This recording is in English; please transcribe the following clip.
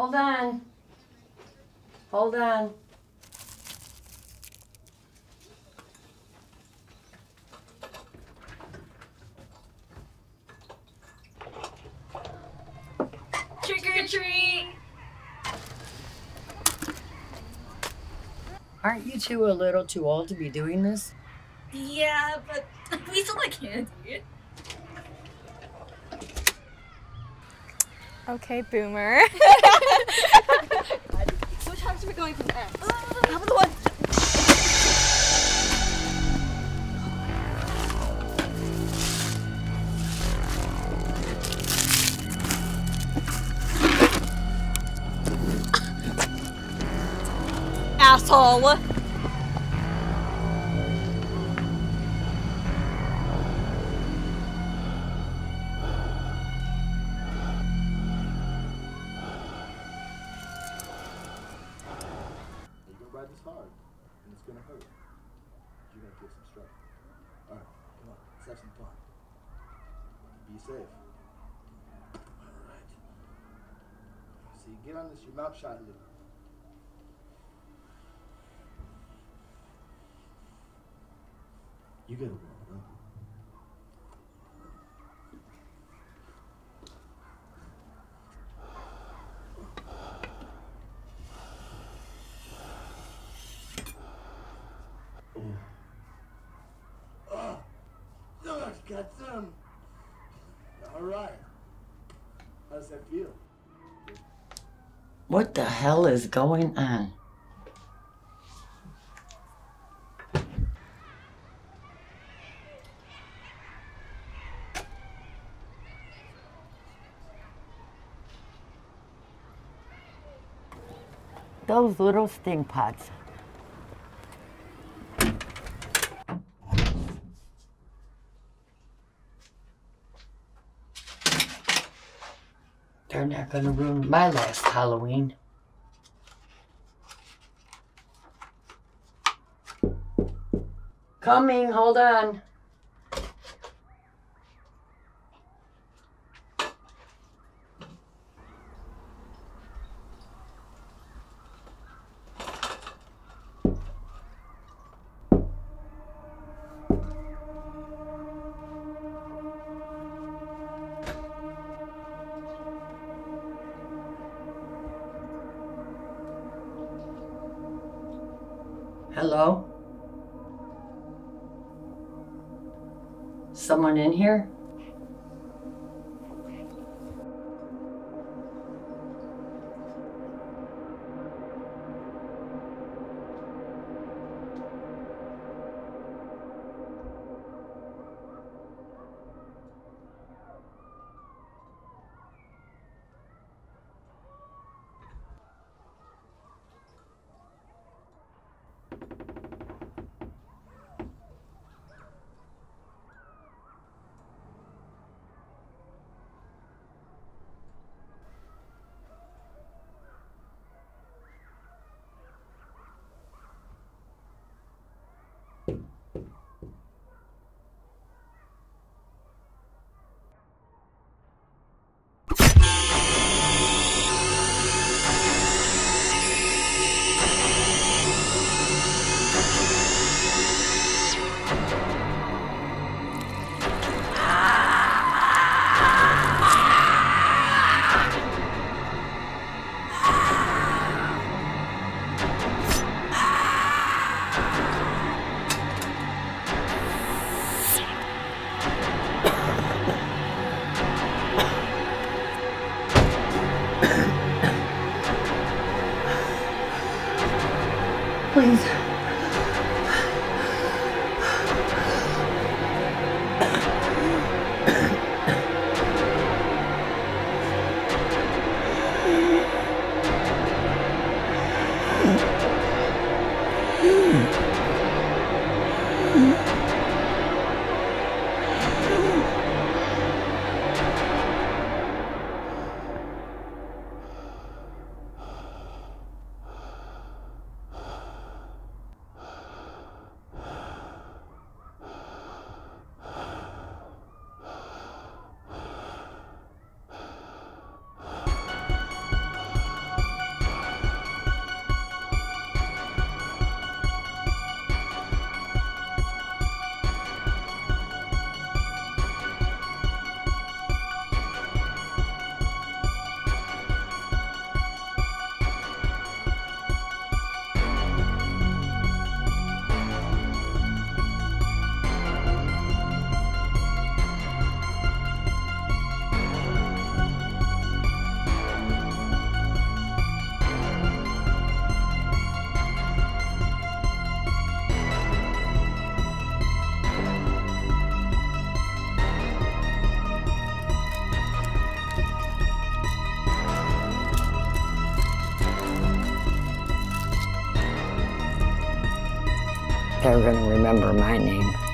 Hold on. Hold on. Trick or treat! Aren't you two a little too old to be doing this? Yeah, but we still like candy. Okay, boomer. Which house are we going? How about the one? Asshole! Ride this hard, and it's gonna hurt. You're gonna get some strength. Alright, come on, let's have some fun. Be safe. Alright. See, get on this, your mouth shot a little. You gotta warm Oh, oh, got some. All right. How does that feel? What the hell is going on? Those little sting pots. They're not gonna ruin my last Halloween. Coming, hold on. Hello? Someone in here? Please. They're going to remember my name.